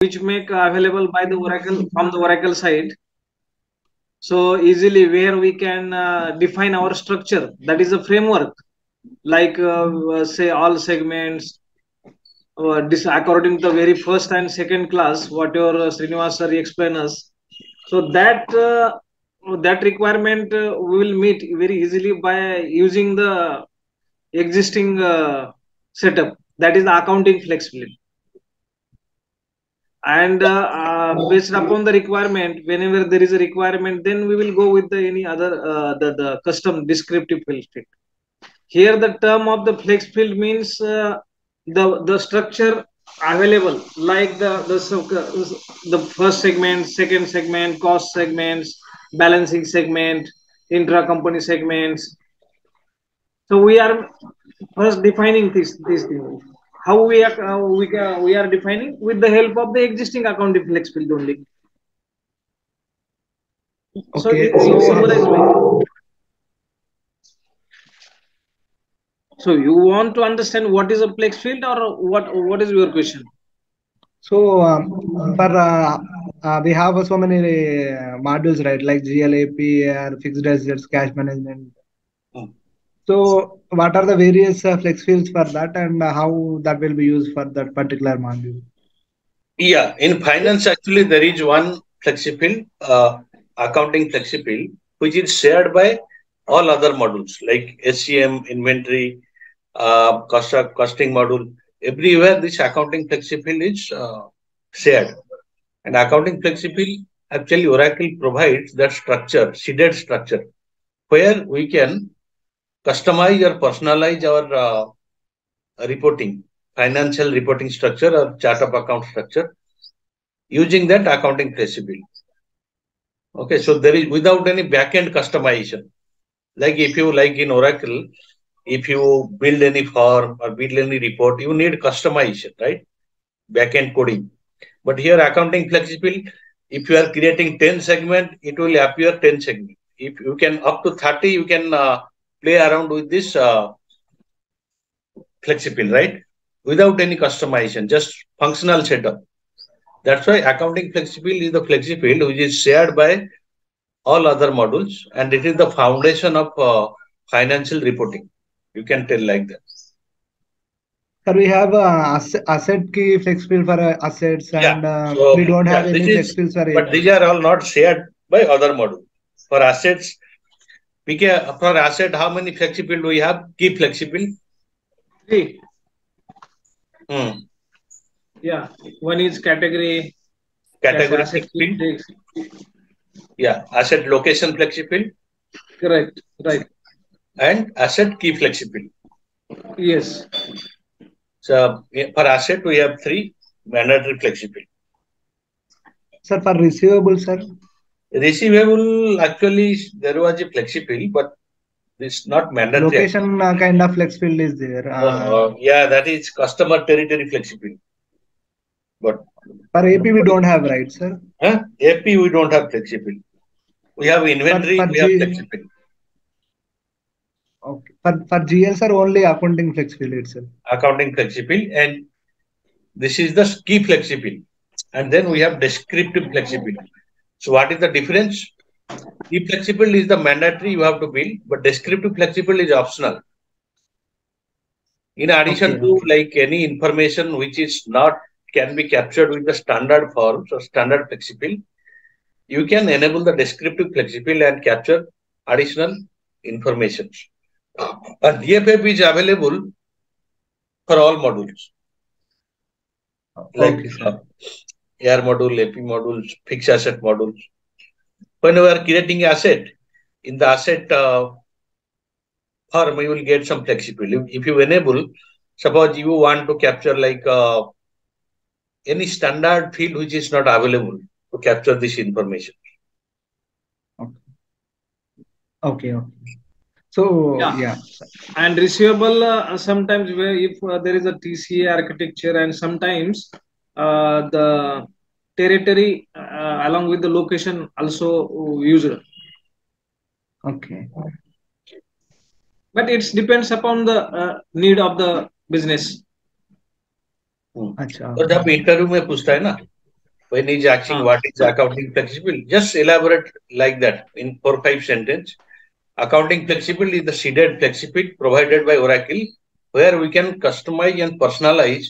which make available by the Oracle from the Oracle side. So easily where we can uh, define our structure. That is a framework, like uh, say all segments, uh, this according to the very first and second class, whatever uh, Srinivas sir us. So that uh, that requirement uh, we will meet very easily by using the existing uh, setup. That is the accounting flexibility. And uh, uh, based upon the requirement, whenever there is a requirement, then we will go with the any other uh, the the custom descriptive field. Here, the term of the flex field means uh, the the structure available like the the the first segment second segment cost segments balancing segment intra company segments so we are first defining this this thing how we are uh, we, uh, we are defining with the help of the existing accounting flex field only Okay. so, me. so you want to understand what is a flex field or what what is your question So um, for uh, uh, we have so many uh, modules, right? Like GLAP or fixed assets, cash management. Hmm. So what are the various uh, flex fields for that, and uh, how that will be used for that particular module? Yeah, in finance, actually, there is one flex field uh, accounting flex field which is shared by all other modules like SCM, inventory, uh, cost costing module. Everywhere, this accounting flex field is uh, shared. And accounting flex field, actually, Oracle provides that structure, seeded structure, where we can customize or personalize our uh, reporting, financial reporting structure or chart of account structure using that accounting flex field. Okay, so there is without any backend customization. Like if you like in Oracle, if you build any form or build any report, you need customization, right? Backend coding. But here accounting flex field, if you are creating 10 segment, it will appear 10 segment. If you can up to 30, you can uh, play around with this uh, flex field, right? Without any customization, just functional setup. That's why accounting flex field is the flex field which is shared by all other modules and it is the foundation of uh, financial reporting. You can tell like that. Sir, we have uh, asset, key flex field for uh, assets, Yeah, and uh, so, we don't have yeah, any this flex fields for But these are all not shared by other modules. For assets, we can, for asset, how many flex field do we have? Key flex field. Three. Hmm. Yeah, one is category. Category asset flex field. flex- Yeah, asset location flex field Correct, right. and asset key flex field. Yes. So for asset, we have three mandatory flex field. Sir, for receivable, sir. Receivable, actually, there was a flex field, but it's not mandatory. Location uh, kind of flex field is there. Uh, Uh, yeah, that is customer territory flex field. But for AP, we don't have, right, sir? huh? AP, we don't have flex field. We have inventory, for we have G- flex field. Okay. For for GL, sir, only accounting flex field itself. Accounting flex field, and this is the key flex field. And then we have descriptive flex field. So, what is the difference? Key flex field is the mandatory you have to build, but descriptive flex field is optional. In addition Okay, to like any information which is not can be captured with the standard forms or standard flex field, you can enable the descriptive flex field and capture additional information. And DFF is available for all modules like Okay, sir. AR module, AP modules, fixed asset modules. When we are creating asset, in the asset uh, form, you will get some flexibility. If, if you enable, suppose you want to capture like uh, any standard field which is not available to capture this information. Okay, okay. So Yeah. yeah. And receivable, uh, sometimes where if uh, there is a TCA architecture and sometimes uh, the territory uh, along with the location also used. Okay. But it depends upon the uh, need of the business. अच्छा when he's asking what is accounting flex field, just elaborate like that in four five sentence. Accounting flex field is the seeded flex field provided by Oracle, where we can customize and personalize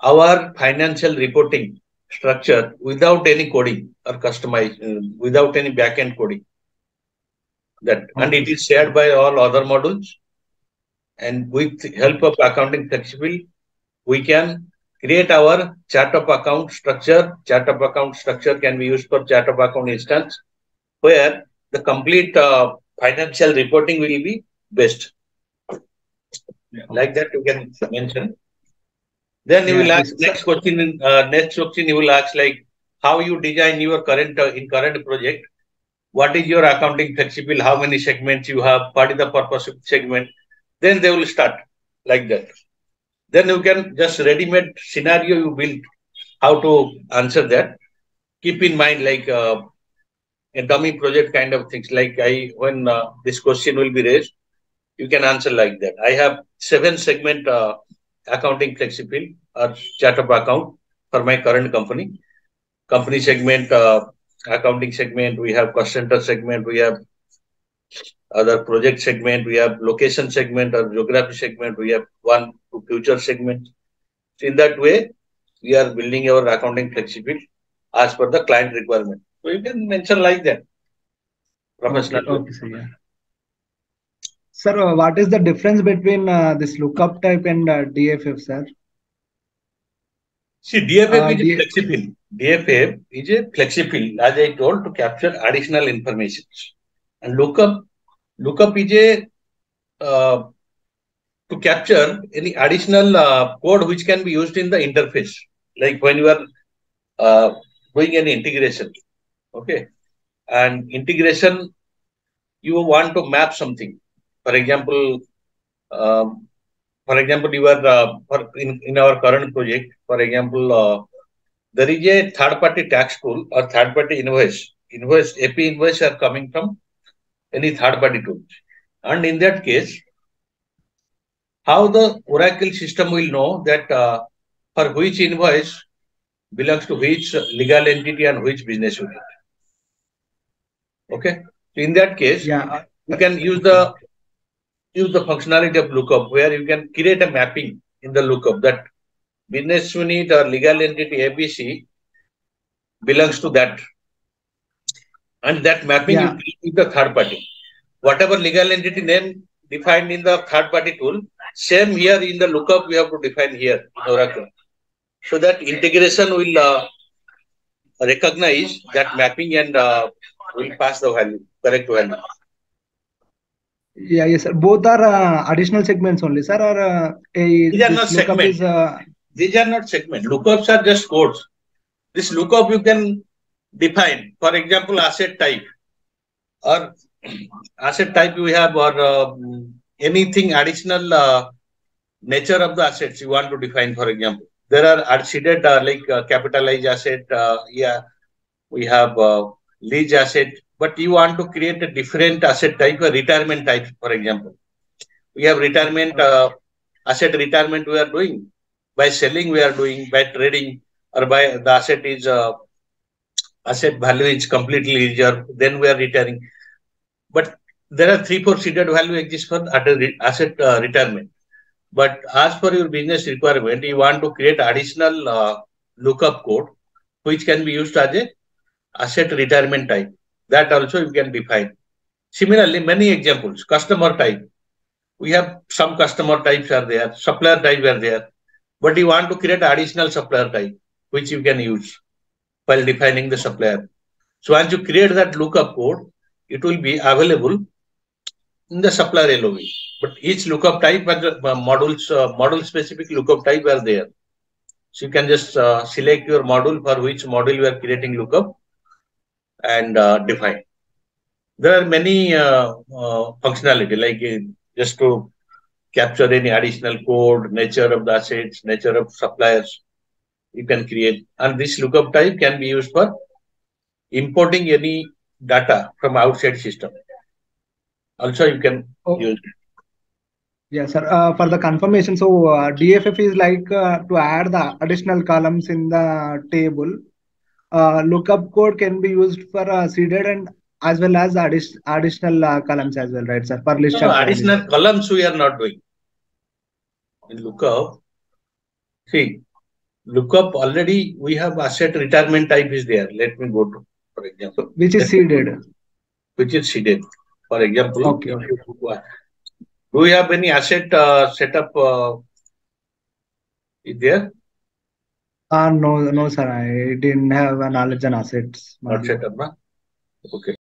our financial reporting structure without any coding or customized, uh, without any backend coding. That and it is shared by all other modules. And with help of accounting flex field, we can create our chart of account structure. Chart of account structure can be used for chart of account instance, where the complete uh, financial reporting will be based. Like that, you can mention. Then you Yeah, will ask next question. in- Uh, next question you will ask like how you design your current uh, in current project. What is your accounting flex field? How many segments you have? What is the purpose of segment? Then they will start like that. Then you can just ready-made scenario you build how to answer that. Keep in mind like uh, a dummy project kind of things. Like I when uh, this question will be raised, you can answer like that. I have seven segment uh, accounting flexible or chart of account for my current company. Company segment, uh, accounting segment, we have cost center segment, we have other project segment, we have location segment or geography segment, we have one to future segment. So in that way, we are building our accounting flexible as per the client requirement. So you can mention like that. Professional. Okay, okay, sir. Yeah. Sir, what is the difference between uh, this lookup type and uh, DFF, sir? See, DFF Uh, is a D- flex field. DFF is a flex field, as I told, to capture additional information. And lookup, lookup is a uh, to capture any additional uh, code which can be used in the interface, like when you are uh, doing an integration. Okay, and integration, you want to map something. For example, um, for example, you are uh, for in, in our current project, for example, uh, there is a third party tax tool or third party invoice. Invoice AP invoice are coming from any third party tool. And in that case, how the Oracle system will know that uh, for which invoice belongs to which legal entity and which business unit. Okay. So in that case, Yeah. you can use the use the functionality of lookup where you can create a mapping in the lookup that business unit or legal entity ABC belongs to that. And that mapping Yeah. you create with the third party. Whatever legal entity name defined in the third party tool, same here in the lookup we have to define here in Oracle. So that integration will uh, recognize that mapping and uh, will pass the value, correct value. Yeah, yes, sir. Both are uh, additional segments only, sir, or uh, a, These are not lookup segment. is uh, These are not segment. Lookups are just codes. This lookup you can define. For example, asset type or asset type you have or uh, anything additional uh, nature of the assets you want to define. For example, there are seeded uh, like uh, capitalized asset. Uh, yeah, we have uh, lease asset, but you want to create a different asset type, a retirement type, for example. We have retirement uh, asset retirement we are doing. By selling we are doing. By trading or by the asset is uh, asset value is completely reserved then we are retiring. But there are three four seeded value exist for asset uh, retirement. But as per your business requirement you want to create additional uh, lookup code which can be used as a asset retirement type that also you can define similarly many examples customer type we have some customer types are there supplier types are there but you want to create additional supplier type which you can use while defining the supplier. So once you create that lookup code, it will be available in the supplier LOV. But each lookup type and uh, modules, uh, module specific lookup type are there. So you can just uh, select your module for which module you are creating lookup and uh, define. There are many uh, uh, functionality like just to capture any additional code, nature of the assets, nature of suppliers, you can create. And this lookup type can be used for importing any data from outside system. Also, you can Oh. use it. Yeah, sir. Uh, for the confirmation, so uh, DFF is like uh, to add the additional columns in the table uh, lookup code can be used for uh, seeded and as well as addi- additional uh, columns as well, right, sir? For list No, of additional values. columns we are not doing. In lookup, see, lookup already we have asset retirement type is there. Let me go to, for example, which is seeded. which is seeded. For example, Okay, do we have any asset uh, setup uh, is there? Uh, no, no, sir. I didn't have a knowledge on assets. Not set up? Okay.